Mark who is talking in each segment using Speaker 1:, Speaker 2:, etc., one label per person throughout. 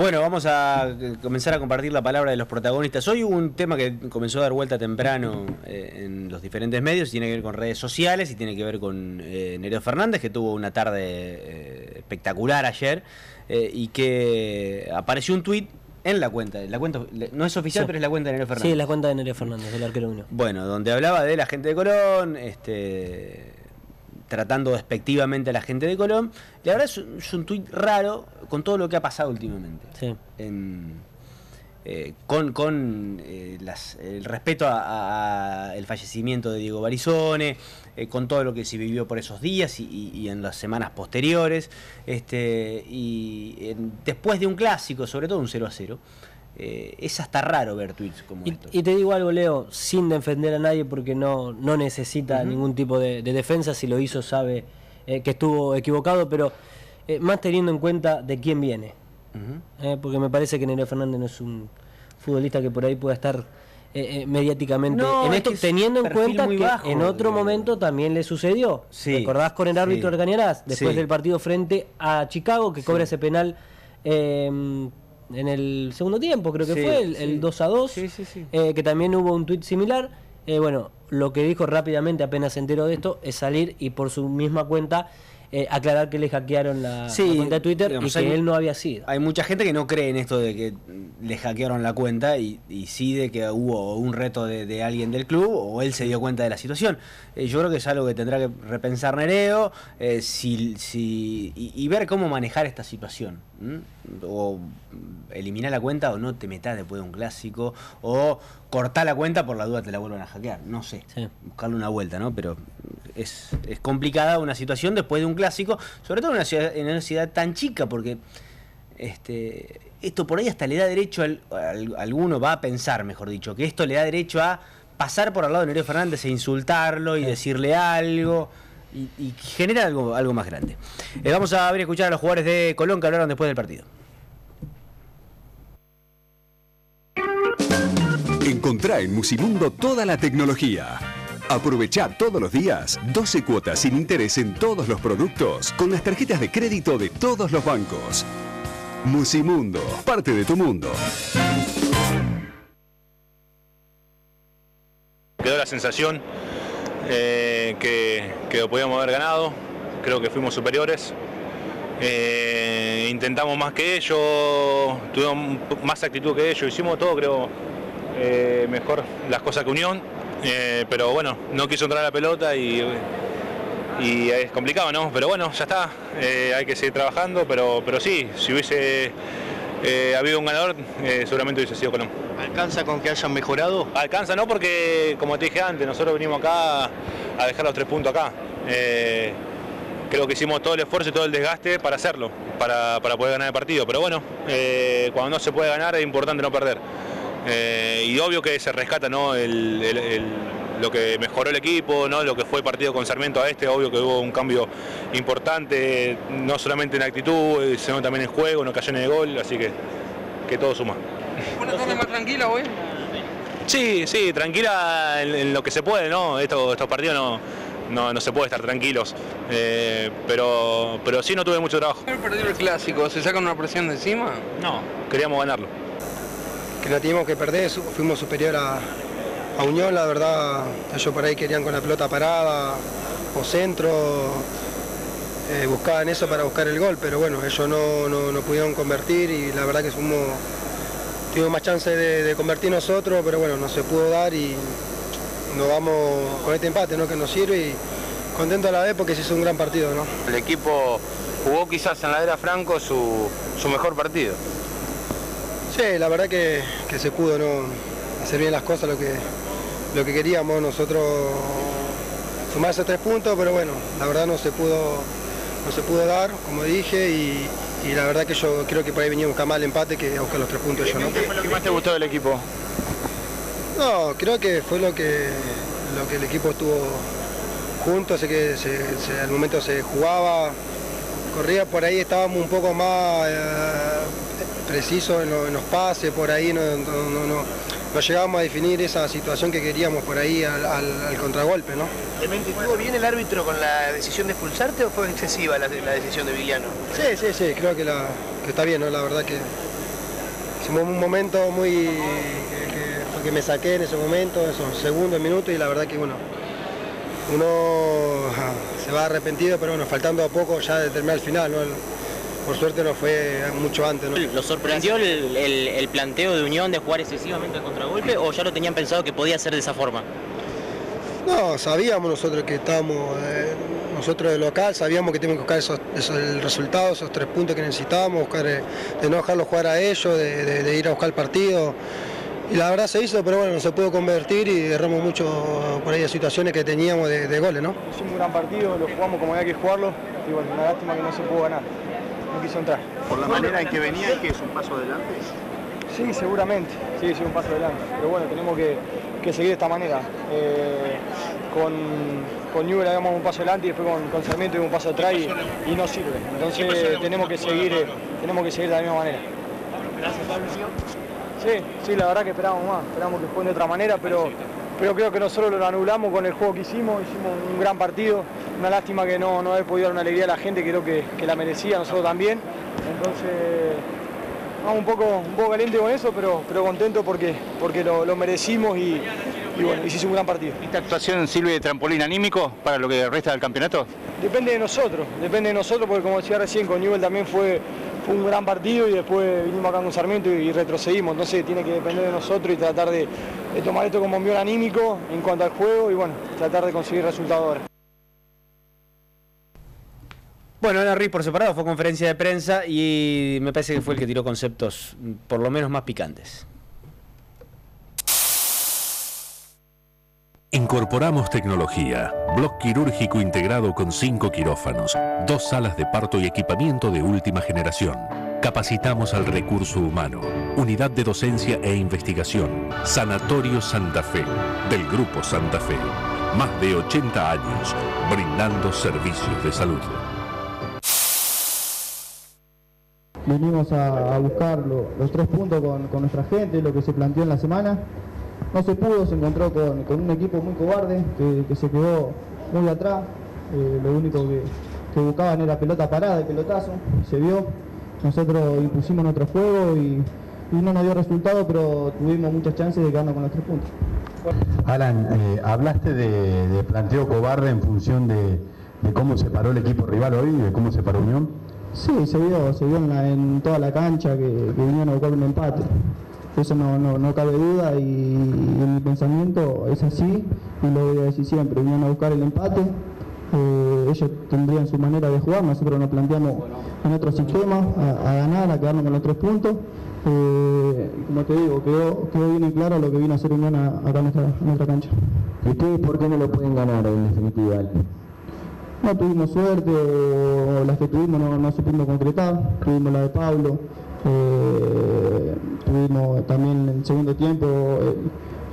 Speaker 1: Bueno, vamos a eh, comenzar a compartir la palabra de los protagonistas. Hoy hubo un tema que comenzó a dar vuelta temprano eh, en los diferentes medios, y tiene que ver con redes sociales y tiene que ver con eh, Nereo Fernández, que tuvo una tarde eh, espectacular ayer y que apareció un tuit en la cuenta. La cuenta no es oficial,
Speaker 2: Sí.
Speaker 1: pero es la cuenta de Nereo Fernández.
Speaker 2: Sí, la cuenta de Nerea Fernández, del arquero 1.
Speaker 1: Bueno, donde hablaba de la gente de Colón, este, tratando despectivamente a la gente de Colón. La verdad es, un- es un tuit raro con todo lo que ha pasado últimamente.
Speaker 2: Sí.
Speaker 1: En- eh, con con eh, las- el respeto a, a el fallecimiento de Diego Barizone, eh, con todo lo que se vivió por esos días y, y- y en las semanas posteriores, este, y en- después de un clásico, sobre todo un 0 a 0, eh, es hasta raro ver tweets como
Speaker 2: Y,
Speaker 1: estos.
Speaker 2: y te digo algo, Leo, sin defender a nadie porque no, no necesita ningún tipo de, de defensa, si lo hizo sabe eh, que estuvo equivocado, pero eh, más teniendo en cuenta de quién viene. Eh, porque me parece que Nerea Fernández no es un futbolista que por ahí pueda estar mediáticamente
Speaker 1: No,
Speaker 2: en
Speaker 1: es
Speaker 2: esto,
Speaker 1: es
Speaker 2: teniendo en cuenta que
Speaker 1: bajo,
Speaker 2: en otro momento también le sucedió.
Speaker 1: Sí,
Speaker 2: ¿Recordás con el árbitro
Speaker 1: sí.
Speaker 2: Argañarás? Después
Speaker 1: Sí.
Speaker 2: del partido frente a Chicago, que cobra ese penal eh, en el segundo tiempo, creo que
Speaker 1: Sí,
Speaker 2: fue, el,
Speaker 1: sí.
Speaker 2: el 2 a 2,
Speaker 1: Sí, sí, sí.
Speaker 2: eh, que también hubo un tuit similar. Eh, bueno, lo que dijo rápidamente apenas se enteró de esto es salir y por su misma cuenta eh, aclarar que le hackearon la,
Speaker 1: Sí,
Speaker 2: la cuenta de Twitter
Speaker 1: digamos,
Speaker 2: y
Speaker 1: hay-
Speaker 2: que él no había sido.
Speaker 1: Hay mucha gente que no cree en esto de que le hackearon la cuenta y, y sí de que hubo un reto de, de alguien del club o él se dio cuenta de la situación. Eh, yo creo que es algo que tendrá que repensar Nereo eh, si, si- y, y ver cómo manejar esta situación. ¿M? O mm, eliminar la cuenta o no te metas después de un clásico o cortar la cuenta por la duda te la vuelvan a hackear. No sé.
Speaker 2: Sí.
Speaker 1: Buscarle una vuelta, ¿no? Pero es, es complicada una situación después de un clásico, sobre todo en una ciudad, en una ciudad tan chica, porque este, esto por ahí hasta le da derecho al, al- alguno va a pensar, mejor dicho, que esto le da derecho a pasar por al lado de Nereo Fernández e insultarlo y decirle algo y, y genera algo, algo más grande. Eh, vamos a ver y escuchar a los jugadores de Colón que hablaron después del partido.
Speaker 3: Encontrá en Musimundo toda la tecnología. Aprovecha todos los días 12 cuotas sin interés en todos los productos con las tarjetas de crédito de todos los bancos. Musimundo, parte de tu mundo.
Speaker 4: Quedó la sensación eh, que, que lo podíamos haber ganado, creo que fuimos superiores. Eh, intentamos más que ellos, tuvimos más actitud que ellos, hicimos todo creo eh, mejor las cosas que Unión, pero bueno, no quiso entrar la pelota y, es complicado, ¿no? Pero bueno, ya está, hay que seguir trabajando, pero, pero sí, si hubiese habido un ganador, seguramente hubiese sido Colón.
Speaker 5: ¿Alcanza con que hayan mejorado?
Speaker 4: Alcanza, no porque, como te dije antes, nosotros venimos acá a dejar los tres puntos acá. Eh, creo que hicimos todo el esfuerzo y todo el desgaste para hacerlo, para, para poder ganar el partido. Pero bueno, eh, cuando no se puede ganar es importante no perder. Eh, y obvio que se rescata ¿no? lo que mejoró el equipo, ¿no? lo que fue el partido con Sarmiento a este, obvio que hubo un cambio importante, no solamente en actitud, eh, sino también en juego, en ocasiones de gol, así que, que todo suma.
Speaker 6: ¿Una tarde más tranquila hoy?
Speaker 4: Sí, sí, tranquila en, en lo que se puede, ¿no? Estos, estos partidos no, no, no se puede estar tranquilos. Eh, pero, pero sí no tuve mucho trabajo.
Speaker 6: Perdió el clásico, ¿se sacan una presión de encima?
Speaker 4: No, queríamos ganarlo.
Speaker 7: que la tuvimos que perder, fuimos superior a, a Unión, la verdad, ellos por ahí querían con la pelota parada o centro, eh, buscaban eso para buscar el gol, pero bueno, ellos no, no- no pudieron convertir y la verdad que fuimos, tuvimos más chance de, de convertir nosotros, pero bueno, no se pudo dar y nos vamos con este empate, ¿no? que nos sirve y contento a la vez porque se hizo un gran partido. ¿no?
Speaker 6: El equipo jugó quizás en la era Franco su, su mejor partido.
Speaker 7: Sí, la verdad que, que se pudo ¿no? hacer bien las cosas, lo que, lo que queríamos nosotros sumar esos tres puntos, pero bueno, la verdad no se pudo, no se pudo dar, como dije, y, y la verdad que yo creo que por ahí venía a buscar más el empate que a buscar los tres puntos yo, ¿no?
Speaker 6: ¿Qué más te gustó del equipo?
Speaker 7: No, creo que fue lo que, lo que el equipo estuvo junto, sé que se- se- al momento se jugaba, corría por ahí, estábamos un poco más eh, precisos en, lo- en los pases, por ahí no, no, no, no- no llegábamos a definir esa situación que queríamos por ahí al, al- al contragolpe, ¿no?
Speaker 5: Clemente, ¿estuvo bien el árbitro con la decisión de expulsarte o fue excesiva la, la decisión de Viliano?
Speaker 7: Sí, sí, sí, creo que, la, que está bien, ¿no? La verdad que un momento muy que, que, me saqué en ese momento, esos segundos, minutos, y la verdad que bueno, uno se va arrepentido, pero bueno, faltando a poco ya de terminar el final, ¿no? Por suerte no fue mucho antes. ¿no?
Speaker 8: ¿Lo sorprendió el, planteo de Unión de jugar excesivamente al contragolpe o ya lo tenían pensado que podía ser de esa forma?
Speaker 7: No, sabíamos nosotros que estábamos, eh, nosotros de local, sabíamos que teníamos que buscar esos, el resultado, esos tres puntos que necesitábamos, buscar, eh, de no dejarlos jugar a ellos, de, ir a buscar el partido. Y la verdad se hizo, pero bueno, no se pudo convertir y derramos mucho por ahí de situaciones que teníamos de, goles, ¿no?
Speaker 9: Hicimos un gran partido, lo jugamos como había que jugarlo, y bueno, una lástima que no se pudo ganar, no quiso entrar.
Speaker 5: ¿Por la manera en que venía, que es un paso adelante?
Speaker 9: Sí, seguramente, sí, sí, un paso adelante, pero bueno, tenemos que que seguir de esta manera. Eh, con, con Newell hagamos un paso adelante y después con, con Sarmiento un paso atrás y, no sirve. Entonces tenemos que seguir, eh, tenemos que seguir de la misma manera. Sí, sí, la verdad que esperábamos más, esperábamos que jueguen de otra manera, pero, pero creo que nosotros lo anulamos con el juego que hicimos, hicimos un gran partido, una lástima que no, no haber podido dar una alegría a la gente, creo que, que la merecía, nosotros también. Entonces, un poco, un poco caliente con eso, pero, pero contento porque, porque lo, merecimos y, bueno, hicimos un gran partido.
Speaker 5: ¿Esta actuación sirve de trampolín anímico para lo que resta del campeonato?
Speaker 9: Depende de nosotros, depende de nosotros, porque como decía recién, con Newell también fue, un gran partido y después vinimos acá con Sarmiento y, retrocedimos. Entonces tiene que depender de nosotros y tratar de, tomar esto como un anímico en cuanto al juego y bueno, tratar de conseguir resultados ahora.
Speaker 1: Bueno, Henry por separado fue conferencia de prensa y me parece que fue el que tiró conceptos por lo menos más picantes.
Speaker 10: Incorporamos tecnología, bloque quirúrgico integrado con cinco quirófanos, dos salas de parto y equipamiento de última generación. Capacitamos al recurso humano, unidad de docencia e investigación, Sanatorio Santa Fe, del Grupo Santa Fe. Más de 80 años, brindando servicios de salud.
Speaker 11: Venimos a, buscar los tres puntos con, nuestra gente, lo que se planteó en la semana. No se pudo, se encontró con, un equipo muy cobarde que, se quedó muy atrás. Eh, lo único que, buscaban era pelota parada, pelotazo, se vio. Nosotros impusimos nuestro juego y, no nos dio resultado, pero tuvimos muchas chances de quedarnos con los tres puntos.
Speaker 12: Alan, eh, hablaste de, planteo cobarde en función de, de, cómo se paró el equipo rival hoy, de cómo se paró Unión.
Speaker 11: Sí, se vio, se vio en, toda la cancha que, que vinieron a buscar un empate. Eso no, cabe duda y, mi pensamiento es así y lo voy a decir siempre. Vinieron a buscar el empate, eh, ellos tendrían su manera de jugar, nosotros nos planteamos en otro sistema, a, ganar, a quedarnos con los tres puntos. Eh, como te digo, quedó, quedó bien claro lo que vino a hacer Unión acá en nuestra, en nuestra cancha.
Speaker 12: ¿Y ustedes por qué no lo pueden ganar en definitiva?
Speaker 11: No tuvimos suerte o las que tuvimos no, supimos concretar. Tuvimos la de Pablo, eh, tuvimos también en el segundo tiempo eh,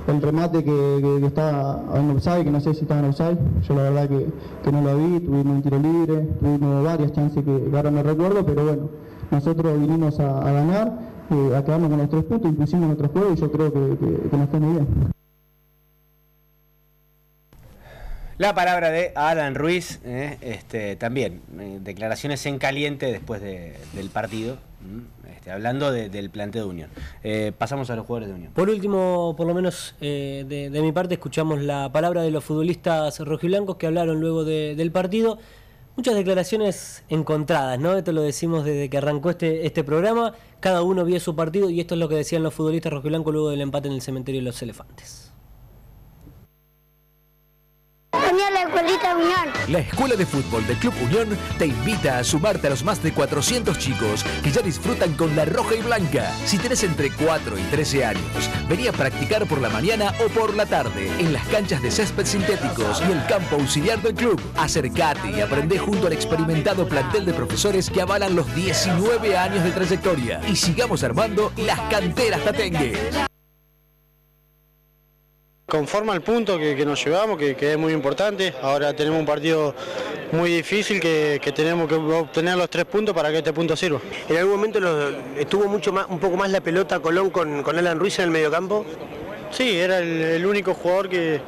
Speaker 11: el remate que, estaba en offside, que no sé si estaba en offside. Yo la verdad que, no lo vi, tuvimos un tiro libre, tuvimos varias chances que ahora no recuerdo, pero bueno, nosotros vinimos a, ganar, eh, a quedarnos con los tres puntos, impusimos nuestro juego y yo creo que, que nos fue muy bien.
Speaker 1: La palabra de Alan Ruiz, eh, este, también, eh, declaraciones en caliente después del partido, este, hablando del planteo de Unión. Eh, pasamos a los jugadores de Unión.
Speaker 2: Por último, por lo menos de, mi parte, escuchamos la palabra de los futbolistas rojiblancos que hablaron luego del partido. Muchas declaraciones encontradas, ¿no? Esto lo decimos desde que arrancó este, este programa. Cada uno vio su partido y esto es lo que decían los futbolistas rojiblancos luego del empate en el cementerio de los elefantes.
Speaker 13: La
Speaker 14: Escuela de Fútbol del Club Unión te invita a sumarte a los más de 400 chicos que ya disfrutan con la roja y blanca. Si tenés entre 4 y 13 años, vení a practicar por la mañana o por la tarde en las canchas de césped sintéticos y el campo auxiliar del club. Acercate y aprende junto al experimentado plantel de profesores que avalan los 19 años de trayectoria. Y sigamos armando las canteras Tatengue.
Speaker 15: Conforma el punto que, nos llevamos, que, es muy importante. Ahora tenemos un partido muy difícil que, tenemos que obtener los tres puntos para que este punto sirva.
Speaker 5: En algún momento estuvo mucho más, un poco más la pelota Colón con, con Alan Ruiz en el mediocampo.
Speaker 15: Sí, era el, único jugador que,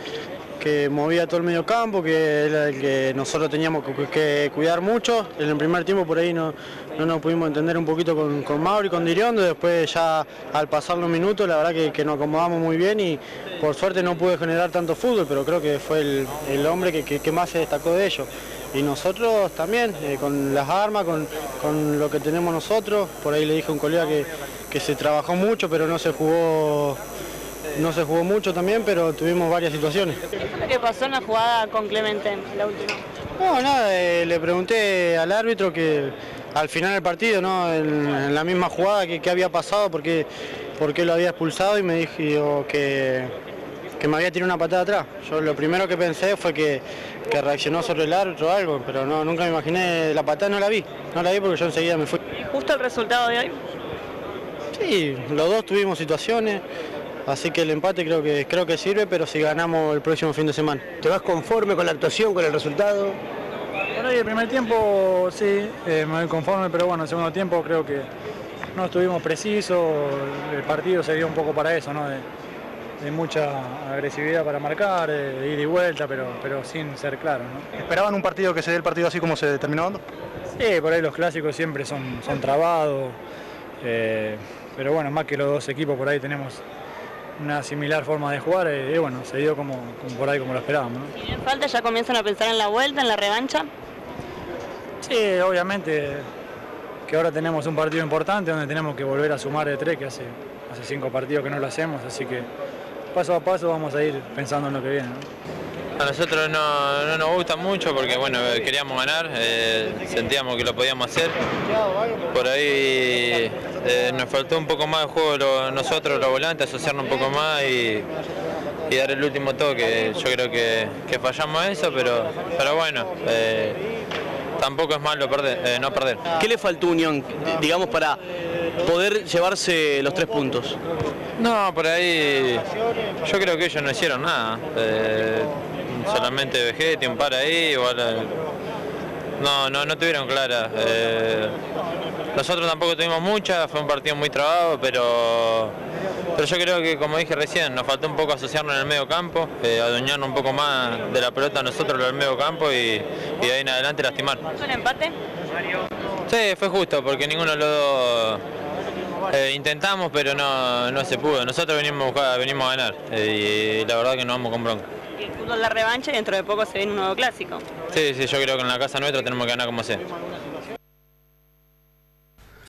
Speaker 15: que movía todo el medio campo, que era el que nosotros teníamos que, cuidar mucho. En el primer tiempo por ahí no, no nos pudimos entender un poquito con, con Mauro y con Diriondo, después ya al pasar los minutos la verdad que, nos acomodamos muy bien y por suerte no pude generar tanto fútbol, pero creo que fue el, el hombre que, que- más se destacó de ellos. Y nosotros también, eh, con las armas, con, con lo que tenemos nosotros, por ahí le dije a un colega que se trabajó mucho, pero no se jugó no se jugó mucho también, pero tuvimos varias situaciones.
Speaker 16: ¿Qué pasó en la jugada con Clemente, la última?
Speaker 15: No, nada, eh, le pregunté al árbitro que al final del partido, ¿no? en, en la misma jugada, que, había pasado, por qué, por qué lo había expulsado y me dijo que, que me había tirado una patada atrás. Yo lo primero que pensé fue que, que reaccionó sobre el árbitro o algo, pero no, nunca me imaginé, la patada no la vi, no la vi porque yo enseguida me fui.
Speaker 16: ¿Justo el resultado de hoy?
Speaker 15: Sí, los dos tuvimos situaciones, así que el empate creo que, creo que sirve, pero si ganamos el próximo fin de semana.
Speaker 17: ¿Te vas conforme con la actuación, con el resultado?
Speaker 18: Por ahí el primer tiempo sí, eh, me voy conforme, pero bueno, el segundo tiempo creo que no estuvimos precisos, el partido se dio un poco para eso, ¿no? De, de mucha agresividad para marcar, de ida y vuelta, pero, pero sin ser claro, ¿no?
Speaker 19: ¿Esperaban un partido que se dé el partido así como se terminó dando?
Speaker 18: Sí, por ahí los clásicos siempre son, son trabados, eh, pero bueno, más que los dos equipos por ahí tenemos una similar forma de jugar eh, y bueno, se dio como, como por ahí como lo esperábamos. ¿no?
Speaker 16: Si bien falta, ya comienzan a pensar en la vuelta, en la revancha.
Speaker 18: Sí, obviamente que ahora tenemos un partido importante donde tenemos que volver a sumar de tres, que hace, hace cinco partidos que no lo hacemos, así que paso a paso vamos a ir pensando en lo que viene. ¿no?
Speaker 20: A nosotros no, no nos gusta mucho porque bueno, queríamos ganar, eh, sentíamos que lo podíamos hacer. Por ahí eh, nos faltó un poco más de juego lo- nosotros, los volantes, asociarnos un poco más y, y dar el último toque. Yo creo que, que fallamos eso, pero, pero bueno, eh, tampoco es malo perder, eh, no perder.
Speaker 17: ¿Qué le faltó Unión, digamos, para poder llevarse los tres puntos?
Speaker 20: No, por ahí yo creo que ellos no hicieron nada. Eh, solamente Vegete, un par ahí, igual. No, no, no tuvieron clara. Eh, nosotros tampoco tuvimos muchas, fue un partido muy trabado, pero, pero yo creo que como dije recién, nos faltó un poco asociarnos en el medio campo, eh, adueñarnos un poco más de la pelota nosotros en el medio campo y, y de ahí en adelante lastimar.
Speaker 16: ¿Fue un empate?
Speaker 20: Sí, fue justo, porque ninguno de los dos eh, intentamos, pero no, no se pudo. Nosotros venimos a, buscar- venimos a ganar y la verdad que nos vamos con bronca.
Speaker 16: El fútbol la revancha y dentro de poco se viene un nuevo clásico.
Speaker 20: Sí, sí, yo creo que en la casa nuestra tenemos que ganar como sea.